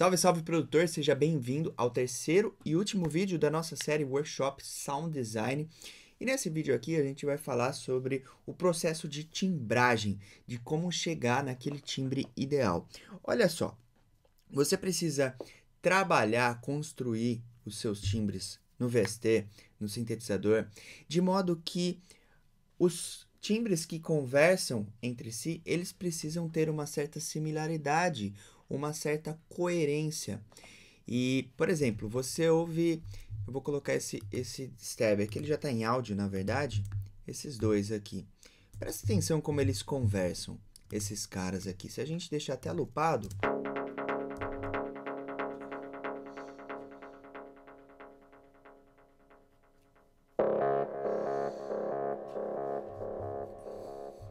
Salve, salve produtor, seja bem-vindo ao terceiro e último vídeo da nossa série Workshop Sound Design. E nesse vídeo aqui a gente vai falar sobre o processo de timbragem, de como chegar naquele timbre ideal. Olha só, você precisa trabalhar, construir os seus timbres no VST, no sintetizador, de modo que os timbres que conversam entre si, eles precisam ter uma certa similaridade uma certa coerência. E, por exemplo, você ouve. Eu vou colocar esse, esse stab aqui, ele já está em áudio, na verdade. Esses dois aqui. Presta atenção como eles conversam, esses caras aqui. Se a gente deixar até lupado.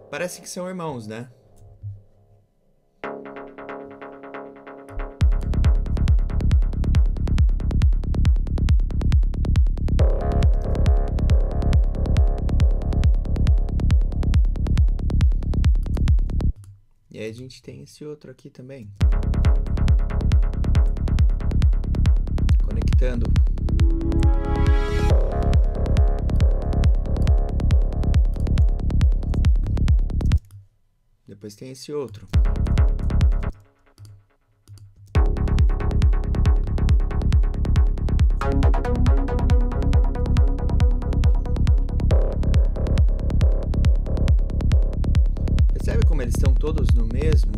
Parece que são irmãos, né? E aí a gente tem esse outro aqui também. Conectando. Depois tem esse outro. Como eles estão todos no mesmo,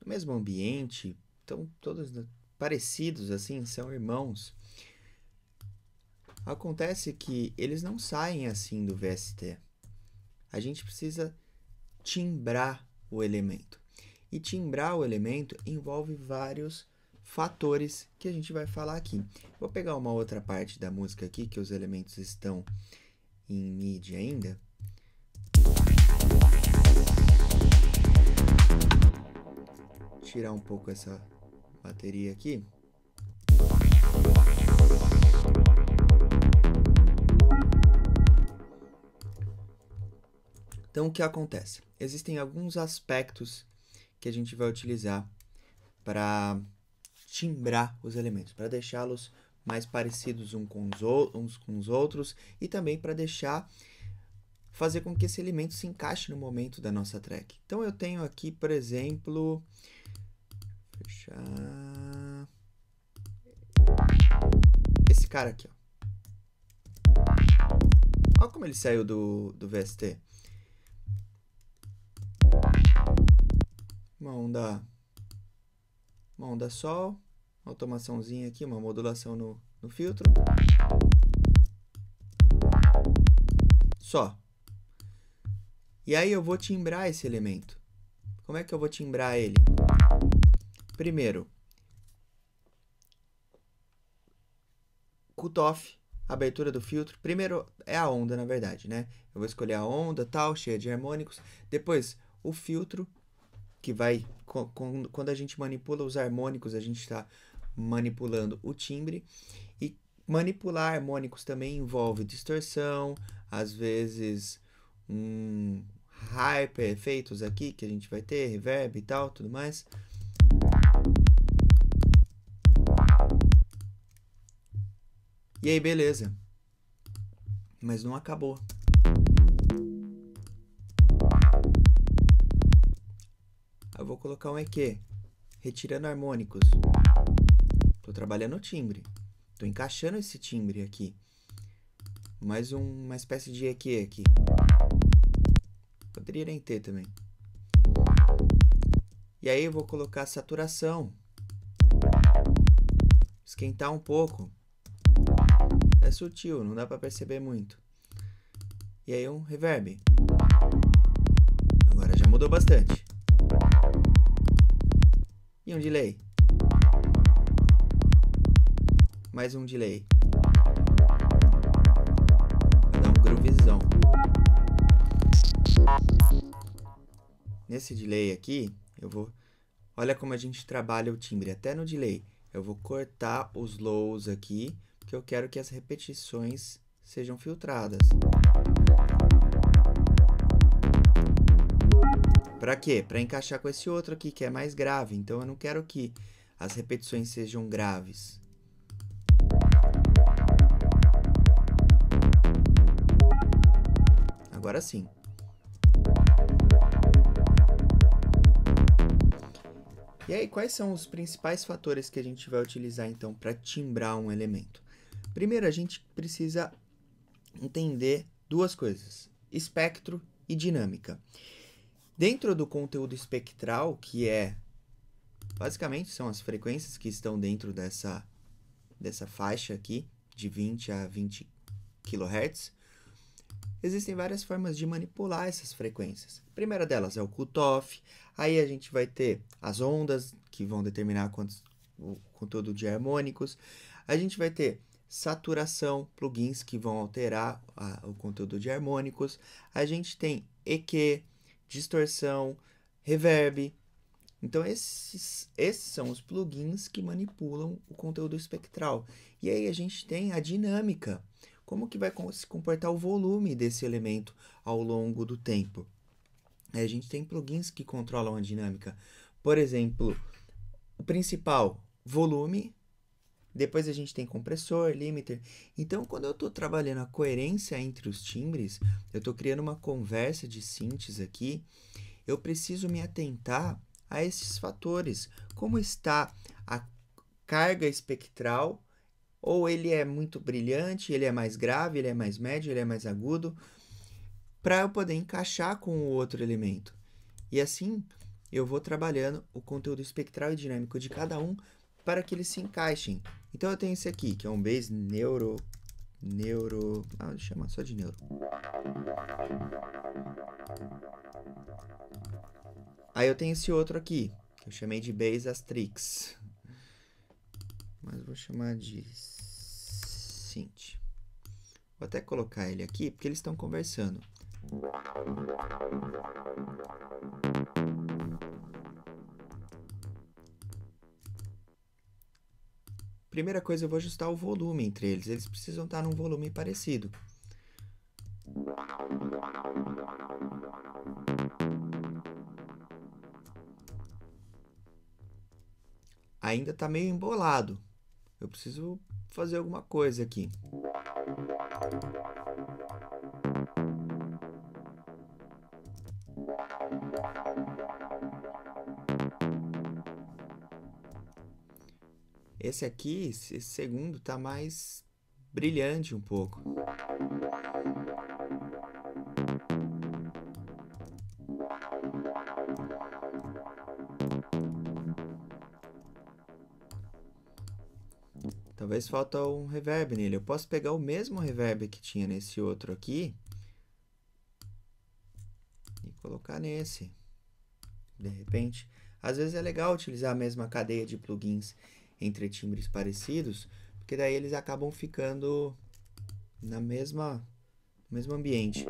no mesmo ambiente, estão todos parecidos assim, são irmãos. Acontece que eles não saem assim do VST. A gente precisa timbrar o elemento. E timbrar o elemento envolve vários fatores que a gente vai falar aqui. Vou pegar uma outra parte da música aqui, que os elementos estão em MIDI ainda. Tirar um pouco essa bateria aqui. Então, o que acontece? Existem alguns aspectos que a gente vai utilizar para timbrar os elementos, para deixá-los mais parecidos uns com os, com os outros e também para deixar fazer com que esse elemento se encaixe no momento da nossa track. Então eu tenho aqui, por exemplo, Fechar. Esse cara aqui, ó. Olha como ele saiu do, do VST. Uma onda. Uma onda sol. Uma automaçãozinha aqui, uma modulação no, no filtro. Só. E aí eu vou timbrar esse elemento. Como é que eu vou timbrar ele? Primeiro, cutoff, abertura do filtro. Primeiro é a onda, na verdade, né? Eu vou escolher a onda, tal, cheia de harmônicos. Depois, o filtro, que vai... Quando a gente manipula os harmônicos, a gente está manipulando o timbre. E manipular harmônicos também envolve distorção, às vezes um hyper efeitos aqui que a gente vai ter, reverb e tal, tudo mais. E aí, beleza. Mas não acabou. Eu vou colocar um EQ, retirando harmônicos. Tô trabalhando o timbre. Tô encaixando esse timbre aqui. Mais um, uma espécie de EQ aqui. Poderia nem ter também. E aí eu vou colocar saturação. Esquentar um pouco. É sutil, não dá para perceber muito. E aí um reverb. Agora já mudou bastante. E um delay. Mais um delay. Vai dar um groovezão. Nesse delay aqui, eu vou... Olha como a gente trabalha o timbre, até no delay. Eu vou cortar os lows aqui que eu quero que as repetições sejam filtradas. Para quê? Para encaixar com esse outro aqui que é mais grave. Então eu não quero que as repetições sejam graves. Agora sim. E aí, quais são os principais fatores que a gente vai utilizar então para timbrar um elemento? Primeiro, a gente precisa entender duas coisas: espectro e dinâmica. Dentro do conteúdo espectral, que é basicamente são as frequências que estão dentro dessa, dessa faixa aqui, de 20 a 20 kHz, existem várias formas de manipular essas frequências. A primeira delas é o cutoff, aí a gente vai ter as ondas, que vão determinar quantos, o conteúdo de harmônicos, a gente vai ter saturação, plugins que vão alterar a, o conteúdo de harmônicos, a gente tem EQ, distorção, reverb. Então, esses, esses são os plugins que manipulam o conteúdo espectral. E aí a gente tem a dinâmica. Como que vai se comportar o volume desse elemento ao longo do tempo? A gente tem plugins que controlam a dinâmica. Por exemplo, o principal, volume. Depois a gente tem compressor, limiter. Então, quando eu estou trabalhando a coerência entre os timbres, eu estou criando uma conversa de synths aqui, eu preciso me atentar a esses fatores. Como está a carga espectral, ou ele é muito brilhante, ele é mais grave, ele é mais médio, ele é mais agudo, para eu poder encaixar com o outro elemento. E assim, eu vou trabalhando o conteúdo espectral e dinâmico de cada um para que eles se encaixem. Então eu tenho esse aqui, que é um base neuro neuro, ah, deixa eu chamar só de neuro. Aí eu tenho esse outro aqui, que eu chamei de base astrix. Mas vou chamar de synth. Vou até colocar ele aqui, porque eles estão conversando. Primeira coisa, eu vou ajustar o volume entre eles. Eles precisam estar num volume parecido. Ainda está meio embolado. Eu preciso fazer alguma coisa aqui. Esse aqui, esse segundo, tá mais brilhante um pouco. Talvez falta um reverb nele. Eu posso pegar o mesmo reverb que tinha nesse outro aqui e colocar nesse. De repente, às vezes é legal utilizar a mesma cadeia de plugins entre timbres parecidos, porque daí eles acabam ficando na mesma no mesmo ambiente.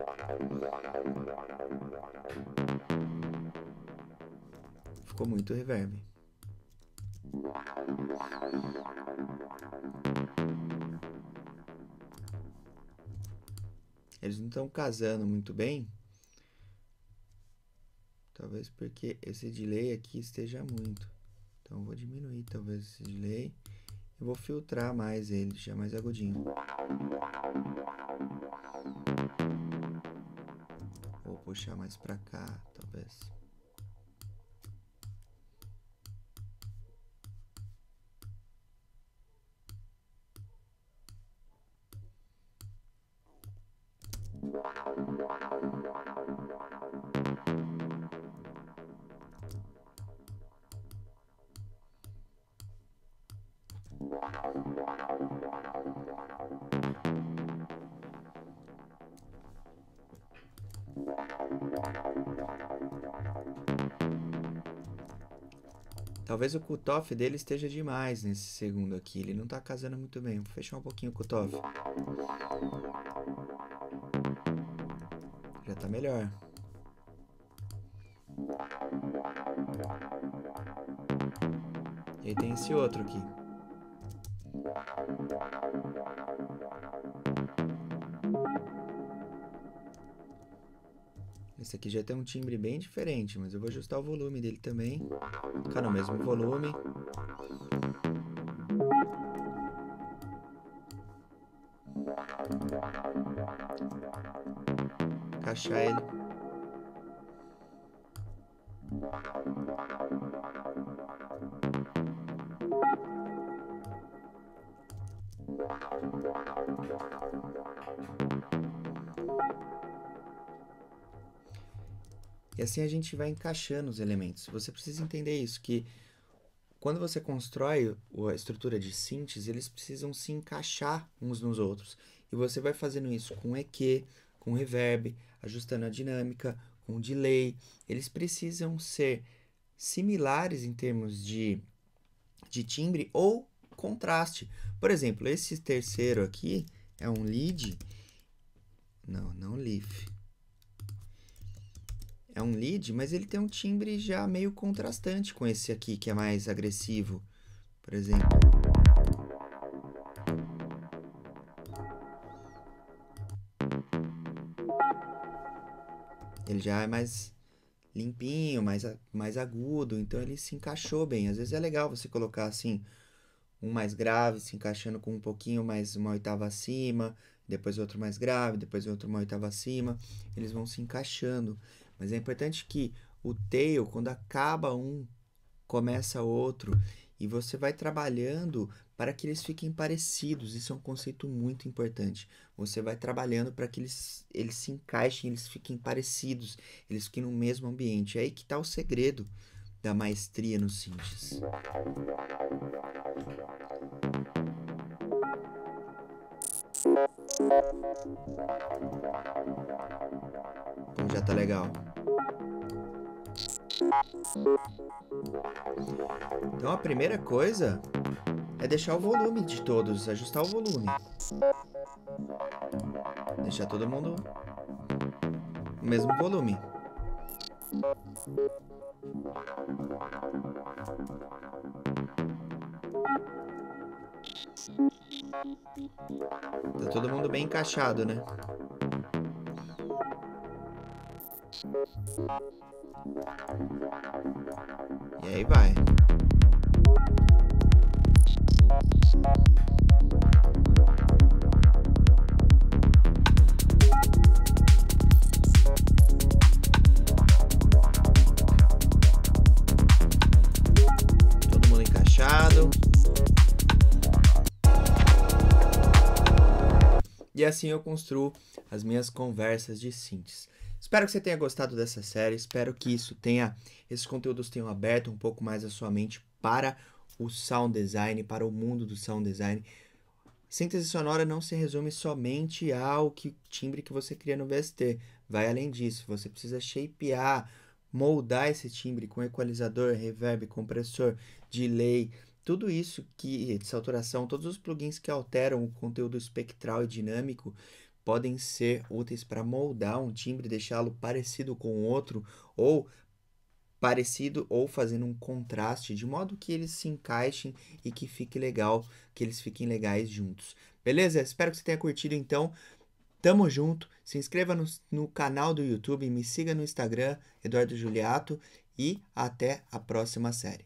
Ficou muito reverb. Eles não estão casando muito bem. Talvez porque esse delay aqui esteja muito. Então, vou diminuir talvez esse delay. E vou filtrar mais ele, deixar mais agudinho. Vou puxar mais pra cá, talvez. Talvez o cutoff dele esteja demais nesse segundo aqui. Ele não tá casando muito bem. Vou fechar um pouquinho o cutoff. Já tá melhor. E aí tem esse outro aqui. Esse aqui já tem um timbre bem diferente, mas eu vou ajustar o volume dele também. Ficar no mesmo volume. Encaixar ele. E assim a gente vai encaixando os elementos. Você precisa entender isso, que quando você constrói a estrutura de synths, eles precisam se encaixar uns nos outros. E você vai fazendo isso com EQ, com reverb, ajustando a dinâmica, com delay. Eles precisam ser similares em termos de, de timbre ou contraste. Por exemplo, esse terceiro aqui é um lead. Não, não leaf é um lead, mas ele tem um timbre já meio contrastante com esse aqui, que é mais agressivo, por exemplo. Ele já é mais limpinho, mais, mais agudo, então ele se encaixou bem. Às vezes é legal você colocar assim, um mais grave, se encaixando com um pouquinho mais uma oitava acima, depois outro mais grave, depois outro uma oitava acima, eles vão se encaixando. Mas é importante que o tail, quando acaba um, começa outro. E você vai trabalhando para que eles fiquem parecidos. Isso é um conceito muito importante. Você vai trabalhando para que eles, eles se encaixem, eles fiquem parecidos, eles fiquem no mesmo ambiente. É aí que está o segredo da maestria nos synths. Então já tá legal. Então a primeira coisa é deixar o volume de todos, ajustar o volume. Deixar todo mundo no mesmo volume. Tá todo mundo bem encaixado, né? E aí vai. Todo mundo encaixado. E assim eu construo as minhas conversas de synths. Espero que você tenha gostado dessa série, espero que isso tenha, esses conteúdos tenham aberto um pouco mais a sua mente para o sound design, para o mundo do sound design. Síntese sonora não se resume somente ao que, timbre que você cria no VST. Vai além disso, você precisa shapear, moldar esse timbre com equalizador, reverb, compressor, delay, tudo isso que, saturação, todos os plugins que alteram o conteúdo espectral e dinâmico podem ser úteis para moldar um timbre, deixá-lo parecido com outro ou parecido ou fazendo um contraste de modo que eles se encaixem e que fique legal, que eles fiquem legais juntos. Beleza? Espero que você tenha curtido então. Tamo junto. Se inscreva no, no canal do YouTube, me siga no Instagram, Eduardo Juliato e até a próxima série.